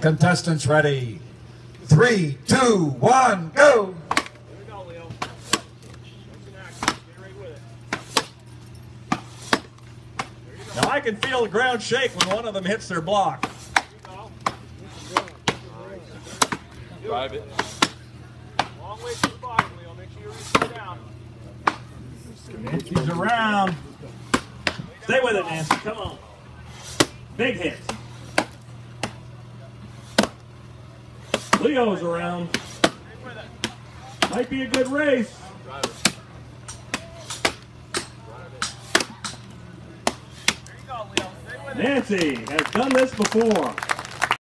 Contestants ready. Three, two, one, go. Here we go, Leo. That's an action. Get right with it. There you go. Now I can feel the ground shake when one of them hits their block. There you go. Drive it. Long way to the bottom, Leo. Make sure you reach it down. Nancy's around. Stay with it, Nancy. Come on. Big hit. Leo's around. Might be a good race. Nancy has done this before.